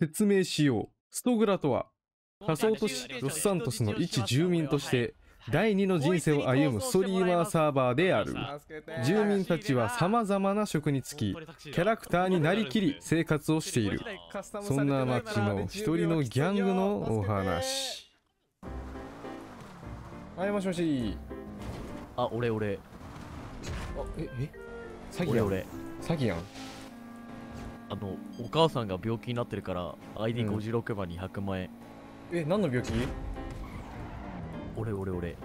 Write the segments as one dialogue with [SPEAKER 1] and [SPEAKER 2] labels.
[SPEAKER 1] 説明しよう。ストグラとは、仮想都市ロスサントスの一住民として、第二の人生を歩むストリーマーサーバーである。住民たちは様々な職に就き、キャラクターになりきり生活をしている。そんな街の一人のギャングのお話。はい、もしもし。
[SPEAKER 2] あ、俺俺。
[SPEAKER 1] あ、え、え？詐欺や
[SPEAKER 2] 俺。
[SPEAKER 1] 詐欺やん。
[SPEAKER 2] あの、お母さんが病気になってるから、
[SPEAKER 1] うん
[SPEAKER 2] ID56 番200万円。
[SPEAKER 1] え、何の病気？
[SPEAKER 2] 俺俺俺。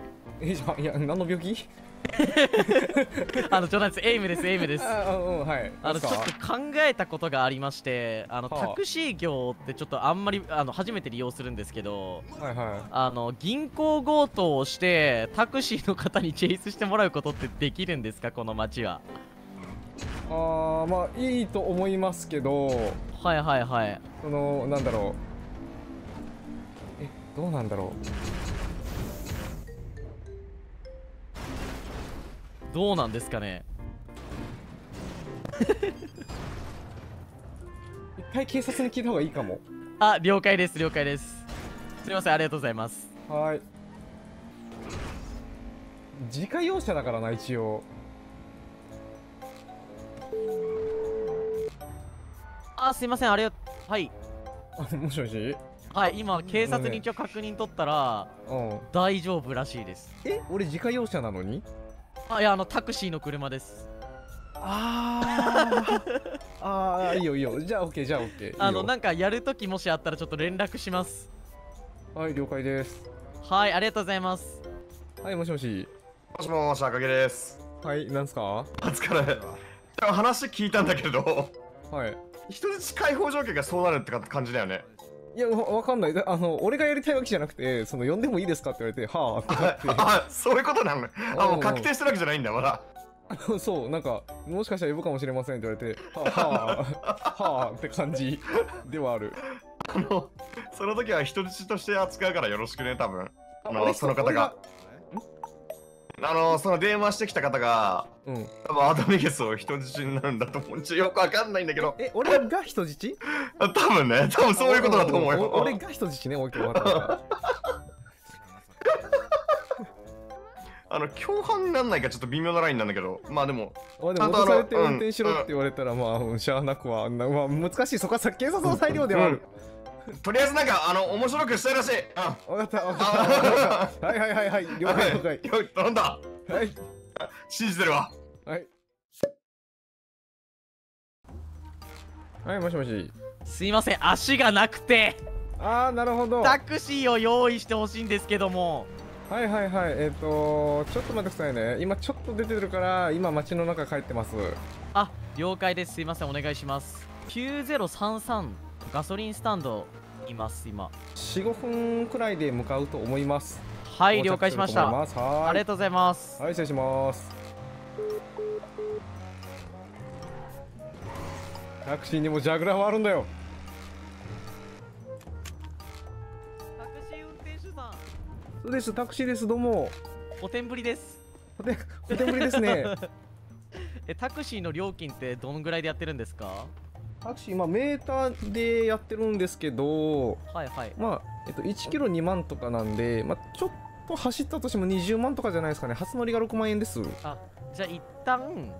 [SPEAKER 1] え、じゃあ、いや、何の病気？
[SPEAKER 2] あの、冗談です。エイムです、エイムです。
[SPEAKER 1] あ、うん、はい。
[SPEAKER 2] あの、ちょっと考えたことがありまして、あの、
[SPEAKER 1] はあ
[SPEAKER 2] タクシー業ってちょっとあんまり、あの、初めて利用するんですけど、
[SPEAKER 1] はいはい。
[SPEAKER 2] あの、銀行強盗をして、タクシーの方にチェイスしてもらうことってできるんですか、この街は。
[SPEAKER 1] あー、まあ、いいと思いますけど、
[SPEAKER 2] はいはいはい。
[SPEAKER 1] その、なんだろう。え、どうなんだろ
[SPEAKER 2] どうなんですかね。
[SPEAKER 1] う。一回警察に聞いた方がいいかも。
[SPEAKER 2] あ、了解です、了解です。すみません、ありがとうございます。
[SPEAKER 1] はい。自家用車だからな、一応。
[SPEAKER 2] あ、すいません、ありがとう。はい。
[SPEAKER 1] あ もしもし？
[SPEAKER 2] はい、今、警察に一応確認取ったら、
[SPEAKER 1] うん。
[SPEAKER 2] 大丈夫らしいです。
[SPEAKER 1] え、俺自家用車なのに？
[SPEAKER 2] あ、いや、あの、タクシーの車です。
[SPEAKER 1] あー。あー、いいよいいよ。じゃあ、オッケー、じゃあ、オッケー。
[SPEAKER 2] あの、
[SPEAKER 1] いいよ
[SPEAKER 2] なんか、やるときもしあったら、ちょっと連絡します。
[SPEAKER 1] はい、了解です。
[SPEAKER 2] はい、ありがとうございます。
[SPEAKER 1] はい、もしもし。
[SPEAKER 3] もしもし、赤毛です。
[SPEAKER 1] はい、なんすか？
[SPEAKER 3] お疲れ。話聞いたんだけど、
[SPEAKER 1] はい。
[SPEAKER 3] 人質解放条件がそうなるってか感じだよね。
[SPEAKER 1] いや、わわかんない。だあの、俺がやりたいわけじゃなくて、その、呼んでもいいですかって言われて、はぁ、ってなっ
[SPEAKER 3] あ、そういうことなのね。あ、もう
[SPEAKER 1] うん
[SPEAKER 3] 確定してるわけじゃないんだ、まだ。
[SPEAKER 1] て。そう、なんか、もしかしたら呼ぶかもしれませんって言われて、はぁ、はぁ、はぁって感じではある。
[SPEAKER 3] あの、その時は人質として扱うからよろしくね、多分。あの、
[SPEAKER 1] 俺
[SPEAKER 3] その方が。。あの、その電話してきた方が、
[SPEAKER 1] 俺うん。
[SPEAKER 3] 多分アドミゲスを人質になるんだと思う。ちょよくわかんないんだけど、
[SPEAKER 1] え、俺が人質？
[SPEAKER 3] あ多分ね、多分そういうことだと思うよ。
[SPEAKER 1] お俺が人質ね、オッケー、わかった
[SPEAKER 3] あの、共犯になんないかちょっと微妙なラインなんだけど、まあでも、
[SPEAKER 1] あでも、脅されて
[SPEAKER 3] うん
[SPEAKER 1] 運転しろって言われたら、まあうん、しゃあなくは、なまあ、難しい。そこはさ、警察の裁量ではある。
[SPEAKER 3] とりあえずなんか、あの、面白くしたいらしい。うん。
[SPEAKER 1] わかった、わかった。はいはいはいはい、了解了解。
[SPEAKER 3] よ頼んだ
[SPEAKER 1] はい。
[SPEAKER 3] 信じてるわ
[SPEAKER 1] はい。はい、もしもし。
[SPEAKER 2] すいません、足がなくて、
[SPEAKER 1] あー、なるほど。
[SPEAKER 2] タクシーを用意してほしいんですけども。
[SPEAKER 1] はいはいはい。えっ、とちょっと待ってくださいね。今ちょっと出てるから、今街の中帰ってます。
[SPEAKER 2] あ、了解です。すいません、お願いします。9033ガソリンスタンドいます、今。
[SPEAKER 1] 4、5分くらいで向かうと思います。
[SPEAKER 2] はい、了解しました。ありがとうございます。
[SPEAKER 1] はい、失礼します。タクシーにもジャグラーはあるんだよ。
[SPEAKER 2] タクシー運転手さん、
[SPEAKER 1] そうです、タクシーです、どうも。
[SPEAKER 2] おてんぶりです。
[SPEAKER 1] おて、おてんぶりですね。
[SPEAKER 2] え、タクシーの料金ってどのぐらいでやってるんですか？
[SPEAKER 1] タクシー、まあ、メーターでやってるんですけど、
[SPEAKER 2] はいはい。
[SPEAKER 1] まあ、えっと、1キロ2万とかなんで、まあ、ちょっと走ったとしても20万とかじゃないですかね。初乗りが6万円です。う
[SPEAKER 2] あ、じゃあ一旦
[SPEAKER 1] ん。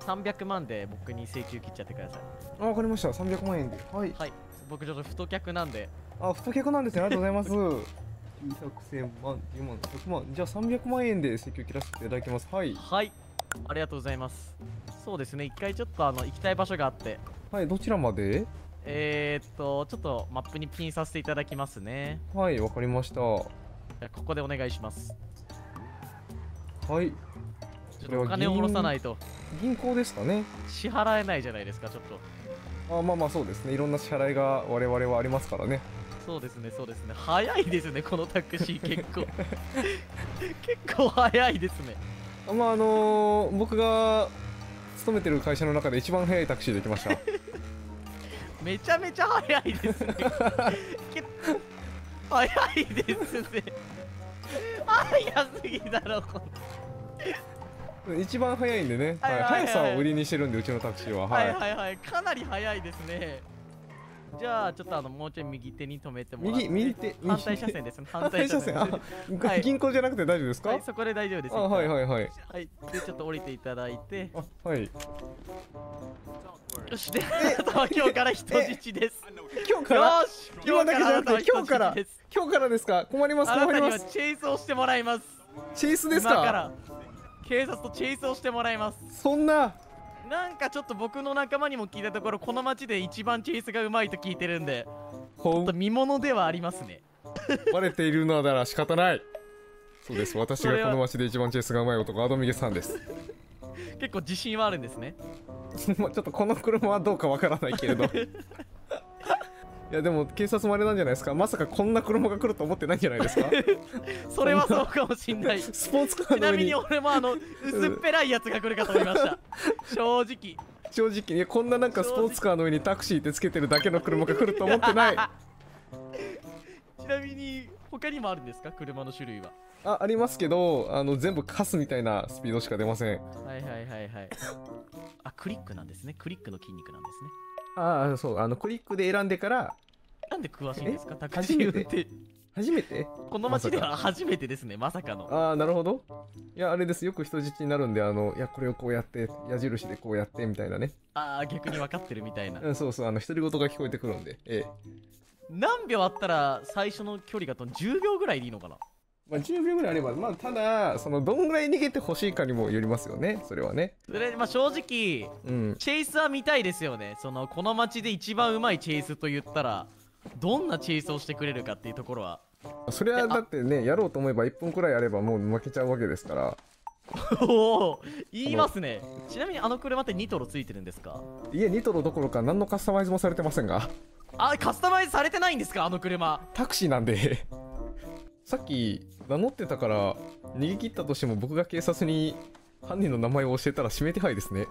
[SPEAKER 2] 300万で僕に請求切っちゃってください。
[SPEAKER 1] あ、わかりました。300万円で。はい。
[SPEAKER 2] はい。僕ちょっと太客なんで。
[SPEAKER 1] あ、太客なんですね。ありがとうございます。900、1000万、10万、100万。じゃあ300万円で請求切らせていただきます。はい。
[SPEAKER 2] はい。ありがとうございます。そうですね、一回ちょっとあの行きたい場所があって。
[SPEAKER 1] はい、どちらまで？
[SPEAKER 2] えー、っと、ちょっとマップにピンさせていただきますね。
[SPEAKER 1] はい、わかりました。は
[SPEAKER 2] じゃあここでお願いします。
[SPEAKER 1] い。
[SPEAKER 2] ちょっとお金を下ろさないと
[SPEAKER 1] 銀行ですかね？
[SPEAKER 2] 支払えないじゃないですか、ちょっと。
[SPEAKER 1] あ、まあまあそうですね。いろんな支払いが我々はありますからね。
[SPEAKER 2] そうですね、そうですね。早いですね、このタクシー結構。結構早いですね。
[SPEAKER 1] あまああのー僕が勤めてる会社の中で一番早いタクシーで来ました。
[SPEAKER 2] めちゃめちゃ早いですね。け早いですね。早すぎだろ、こ
[SPEAKER 1] 一番早いんでね、はい
[SPEAKER 2] はいはいはい
[SPEAKER 1] 速さを売りにしてるんでうちのタクシーは、
[SPEAKER 2] の
[SPEAKER 1] は
[SPEAKER 2] はいいはいはい。かなり早いですね。じゃあちょっとあのもうちょい右手に止めてもらって。
[SPEAKER 1] 右右手右
[SPEAKER 2] 反対車線ですね。反
[SPEAKER 1] 反対車線。あ
[SPEAKER 2] はい。
[SPEAKER 1] 銀行じゃなくて大丈夫ですか、
[SPEAKER 2] はいそこで大丈夫です。
[SPEAKER 1] あはいはいはい。
[SPEAKER 2] はい。でちょっと降りていただいて。
[SPEAKER 1] あはい。
[SPEAKER 2] よし。で今日から人質です。
[SPEAKER 1] 今日から？
[SPEAKER 2] よし。
[SPEAKER 1] 今だけじゃなくて今日から
[SPEAKER 2] 今日から。です
[SPEAKER 1] 今日からですか？困ります
[SPEAKER 2] あなたには
[SPEAKER 1] 困ります。
[SPEAKER 2] チェイスをしてもらいます。
[SPEAKER 1] チェイスですか？
[SPEAKER 2] 今から。警察とチェイスをしてもらいます。
[SPEAKER 1] そんな
[SPEAKER 2] なんかちょっと僕の仲間にも聞いたところこの町で一番チェイスがうまいと聞いてるんでちょ
[SPEAKER 1] ほ
[SPEAKER 2] っと見物ではありますね。
[SPEAKER 1] う バレているのなら仕方ない。そうです。私がこの街で一番チェイスがうまい男アドミゲさんです。
[SPEAKER 2] 結構自信はあるんですね。
[SPEAKER 1] まあちょっとこの車はどうかわからないけれどいやでも警察もあれなんじゃないですか？まさかこんな車が来ると思ってないんじゃないですか？
[SPEAKER 2] それはそうかもしんない。ち
[SPEAKER 1] スポーツカーの上に。
[SPEAKER 2] なみに俺もあの薄っぺらいやつが来るかと思いました。正直。
[SPEAKER 1] 正直。いやこんななんかスポーツカーの上にタクシーってつけてるだけの車が来ると思ってない。あ
[SPEAKER 2] ちなみに他にもあるんですか？車の種類は。
[SPEAKER 1] ありますけどあの全部カスみたいなスピードしか出ません。
[SPEAKER 2] はいはいはいはい。あクリックなんですね。クリックの筋肉なんですね
[SPEAKER 1] ああそうあのクリックで選んでから
[SPEAKER 2] なんで詳しいんですか？
[SPEAKER 1] え？
[SPEAKER 2] タクシー運
[SPEAKER 1] 初め
[SPEAKER 2] 転
[SPEAKER 1] 初めて？
[SPEAKER 2] この街では初めてですねまさかの。
[SPEAKER 1] ああなるほど。いやあれです。よく人質になるんであのいやこれをこうやって矢印でこうやってみたいなね。
[SPEAKER 2] ああ逆に分かってるみたいな。
[SPEAKER 1] うんそうそうあの独り言が聞こえてくるんでええ。
[SPEAKER 2] 何秒あったら最初の距離がと10秒ぐらいでいいのかな？
[SPEAKER 1] まあ10秒ぐらいあればまあただそのどんぐらい逃げてほしいかにもよりますよねそれはね。
[SPEAKER 2] それまあ正直
[SPEAKER 1] うん。
[SPEAKER 2] チェイスは見たいですよね。そのこの街で一番うまいチェイスと言ったらどんなチェイスをしてくれるかっていうところは。
[SPEAKER 1] それはだってねやろうと思えば1分くらいあればもう負けちゃうわけですから。
[SPEAKER 2] おお言いますね。ちなみにあの車ってニトロついてるんですか？
[SPEAKER 1] いえニトロどころか何のカスタマイズもされてませんが。
[SPEAKER 2] あカスタマイズされてないんですかあの車？
[SPEAKER 1] タクシーなんで。さっき名乗ってたから逃げ切ったとしても僕が警察に犯人の名前を教えたら指名手配ですね。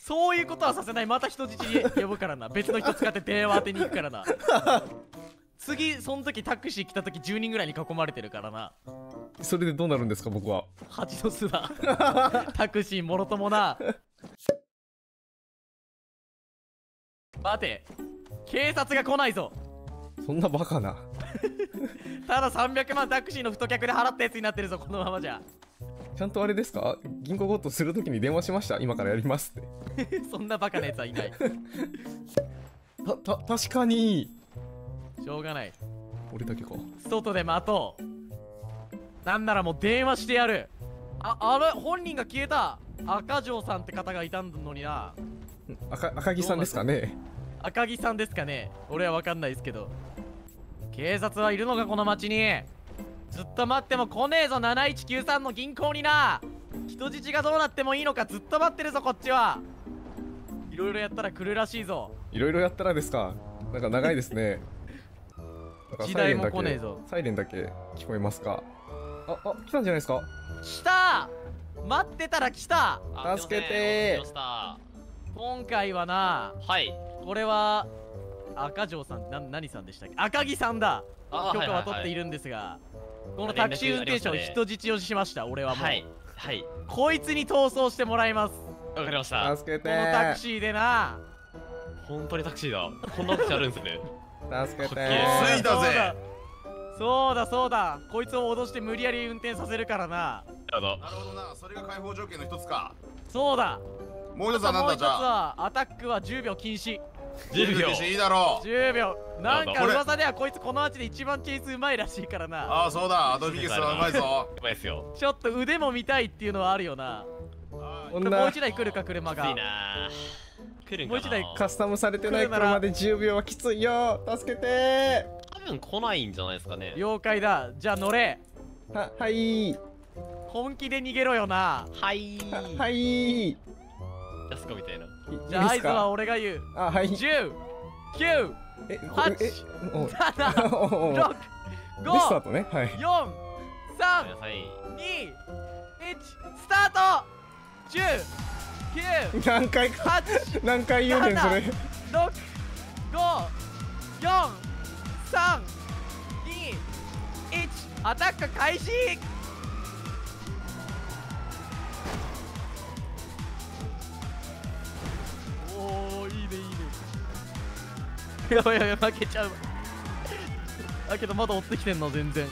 [SPEAKER 2] そういうことはさせない。また人質に。呼ぶからな。別の人使って電話当てに行くからな。次その時タクシー来た時10人ぐらいに囲まれてるからな。
[SPEAKER 1] それでどうなるんですか僕は。
[SPEAKER 2] 蜂の巣だ。タクシーもろともな。待て。警察が来ないぞ。
[SPEAKER 1] そんなバカな
[SPEAKER 2] ただ300万タクシーの太客で払ったやつになってるぞこのままじゃ。
[SPEAKER 1] ちゃんとあれですか？銀行強盗するときに電話しました？今からやりますって。
[SPEAKER 2] そんなバカなやつはいない。
[SPEAKER 1] たた確かに。
[SPEAKER 2] しょうがない。
[SPEAKER 1] 俺だけか。
[SPEAKER 2] 外で待とう。なんならもう電話してやる。ああれ？本人が消えた。赤城さんって方がいたのにな。
[SPEAKER 1] 赤赤木さんですかね。
[SPEAKER 2] 赤木さんですかね。俺は分かんないですけど警察はいるのかこの町に。ずっと待っても来ねえぞ7193の銀行にな。人質がどうなってもいいのかずっと待ってるぞこっちは。いろいろやったら来るらしいぞ。
[SPEAKER 1] いろいろやったらですか？なんか長いですね。なんか
[SPEAKER 2] 時代も来ねえぞ。
[SPEAKER 1] サイレンだけ聞こえますか？ああ来たんじゃないですか？
[SPEAKER 2] 来た！待ってたら来た！
[SPEAKER 4] あ
[SPEAKER 1] 助けて
[SPEAKER 2] 今回はな
[SPEAKER 4] はい。
[SPEAKER 2] これは赤城さんな何さんでしたっけ？赤木さんだ。
[SPEAKER 4] あ
[SPEAKER 2] 許可は取っているんですが、このタクシー運転手を人質をしました俺はもう、
[SPEAKER 4] はい。はい。
[SPEAKER 2] こいつに逃走してもらいます。
[SPEAKER 4] わかりました。
[SPEAKER 1] 助けて。
[SPEAKER 2] このタクシーでな。
[SPEAKER 4] 本当にタクシーだ。こんなタクシーあるんですね。
[SPEAKER 1] 助けて。
[SPEAKER 3] 着いたぜ。
[SPEAKER 2] そうだ。そうだこいつを脅して無理やり運転させるからな。
[SPEAKER 4] なるほど。
[SPEAKER 5] なるほどな、それが解放条件の一つか。
[SPEAKER 2] そうだ。
[SPEAKER 5] もう一つは
[SPEAKER 2] もう一つ
[SPEAKER 5] 何だじゃあ。
[SPEAKER 2] はアタックは10秒禁止
[SPEAKER 4] 10秒。
[SPEAKER 5] いいだろう。
[SPEAKER 2] 10秒。なんか噂ではこいつこの街で一番チェイスうまいらしいからな。
[SPEAKER 5] ああ、そうだ、アドビゲスはうまいぞ。
[SPEAKER 4] うまいっすよ。
[SPEAKER 2] ちょっと腕も見たいっていうのはあるよな。もう一台来るか車が。
[SPEAKER 4] きついな。ぁ。来るんかな。
[SPEAKER 2] もう一台。
[SPEAKER 1] カスタムされてない車で10秒はきついよ。助けて。
[SPEAKER 4] 多分来ないんじゃないですかね。
[SPEAKER 2] 了解だ。じゃあ乗れ。
[SPEAKER 1] ははい。
[SPEAKER 2] 本気で逃げろよな。
[SPEAKER 4] はい。
[SPEAKER 1] ははい。い
[SPEAKER 4] やすこみたいな。
[SPEAKER 2] じゃあ合図は俺が言う。
[SPEAKER 1] あはい。
[SPEAKER 2] 10 9
[SPEAKER 1] えこ
[SPEAKER 2] 八
[SPEAKER 1] れえお
[SPEAKER 2] 7
[SPEAKER 1] おお
[SPEAKER 2] 6
[SPEAKER 1] でスター
[SPEAKER 2] 5
[SPEAKER 1] トねはい。
[SPEAKER 2] 4
[SPEAKER 4] ごめんな
[SPEAKER 2] 3
[SPEAKER 4] さい。
[SPEAKER 2] 2 1スタート。10 9
[SPEAKER 1] 何回
[SPEAKER 2] 8
[SPEAKER 1] 何回言うねんそれ。
[SPEAKER 2] 6 5 4 3 2 1アタック開始おおいいねいいね。やばいやばい負けちゃう。だけどまだ追ってきてんの全然。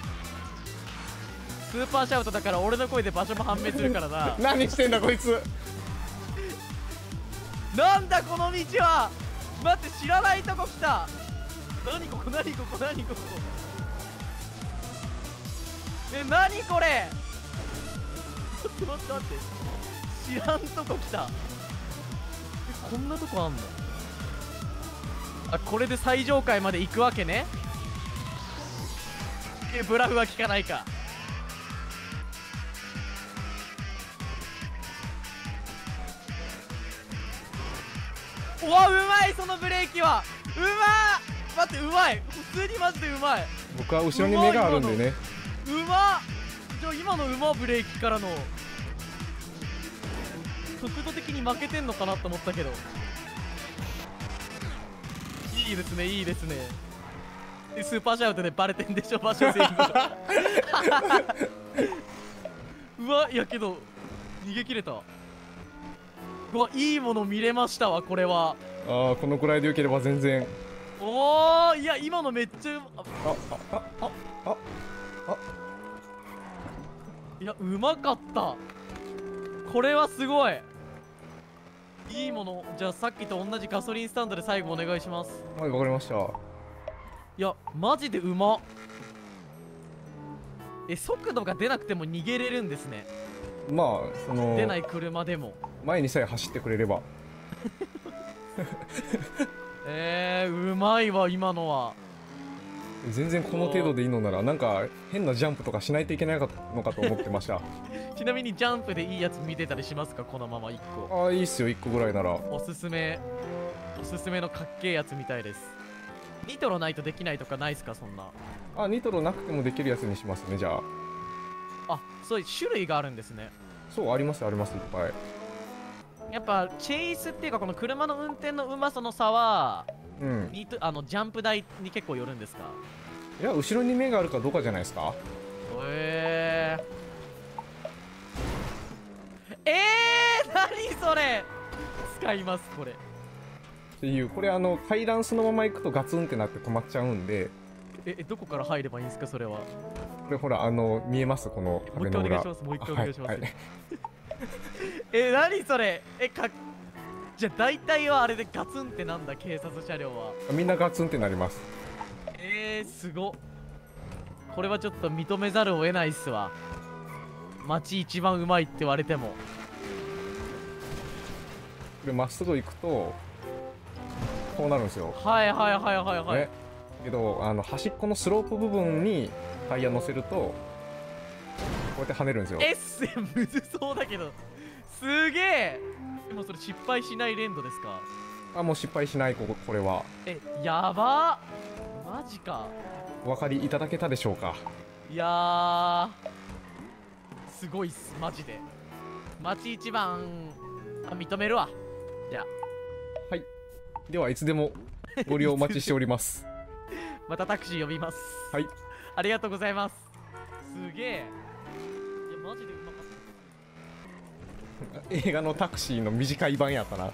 [SPEAKER 2] スーパーシャウトだから俺の声で場所も判明するからな。
[SPEAKER 1] 何してんだこいつ。
[SPEAKER 2] なんだこの道は。待って知らないとこ来た。何ここ何ここ何ここ。え何これ。ちょっと待って待って。知らんとこ来た。こんなとこあんの？あこれで最上階まで行くわけね？えブラフは効かないか。うわうまいそのブレーキは。うまっ待ってうまい！普通にマジでうまい。
[SPEAKER 1] 僕は後ろに目があるんでね。
[SPEAKER 2] うまっじゃあ今のうまブレーキからの速度的に負けてんのかなと思ったけど。いいですねいいですね。でスーパーシャウトでバレてんでしょ場所全部 うわいやけど逃げ切れた。うわいいもの見れましたわこれは。
[SPEAKER 1] ああこのくらいでよければ全然。
[SPEAKER 2] おーいや今のめっちゃうあ
[SPEAKER 1] あああああ。
[SPEAKER 2] いやうまかった。これはすごいいいもの。じゃあさっきと同じガソリンスタンドで最後お願いします。
[SPEAKER 1] はいわかりました。
[SPEAKER 2] いやマジでうま。っえ速度が出なくても逃げれるんですね。
[SPEAKER 1] まあその
[SPEAKER 2] 出ない車でも。
[SPEAKER 1] 前にさえ走ってくれれば。
[SPEAKER 2] えー、うまいわ今のは
[SPEAKER 1] 全然この程度でいいのならなんか変なジャンプとかしないといけないのかと思ってました。
[SPEAKER 2] ちなみにジャンプでいいやつ見てたりしますか？このまま1個。
[SPEAKER 1] ああいいっすよ1個ぐらいなら。
[SPEAKER 2] おすすめ。おすすめのかっけえやつみたいです。ニトロないとできないとかないっすか？そんな。
[SPEAKER 1] あニトロなくてもできるやつにしますねじゃあ。
[SPEAKER 2] あそういう種類があるんですね。
[SPEAKER 1] そうありますありますいっぱい。
[SPEAKER 2] やっぱチェイスっていうかこの車の運転のうまさの差は
[SPEAKER 1] うん。
[SPEAKER 2] あのジャンプ台に結構よるんですか？
[SPEAKER 1] いや後ろに目があるかどうかじゃないですか？
[SPEAKER 2] へええー、何それ？使いますこれ。
[SPEAKER 1] っていうこれあの階段そのまま行くとガツンってなって止まっちゃうんで。
[SPEAKER 2] ええどこから入ればいいんですかそれは？
[SPEAKER 1] これほらあの見えます？この
[SPEAKER 2] もう一回お願いしますもう一回お願いします、
[SPEAKER 1] はいはい。
[SPEAKER 2] え何それ？えかじゃあ大体はあれでガツンってなんだ警察車両は。
[SPEAKER 1] みんなガツンってなります。
[SPEAKER 2] えー、すごっ。これはちょっと認めざるを得ないっすわ。街一番うまいって言われても。
[SPEAKER 1] でまっすぐ行くとこうなるんですよ、
[SPEAKER 2] はいはいはいはいはい、
[SPEAKER 1] ね。けどあの端っこのスロープ部分にタイヤ乗せるとこうやって跳ねるんですよ。
[SPEAKER 2] エッセンむずそうだけどすげえ。でもそれ失敗しない連動ですか？
[SPEAKER 1] あもう失敗しないこここれは。
[SPEAKER 2] えやば。マジか。
[SPEAKER 1] お分かりいただけたでしょうか？
[SPEAKER 2] いやーすごいっすマジで。街一番あ認めるわ。じゃあ。
[SPEAKER 1] ではいつでもご利用お待ちしております。
[SPEAKER 2] またタクシー呼びます。
[SPEAKER 1] はい。
[SPEAKER 2] ありがとうございます。すげえ。いやマジでうまかった
[SPEAKER 1] 映画のタクシーの短い版やったな。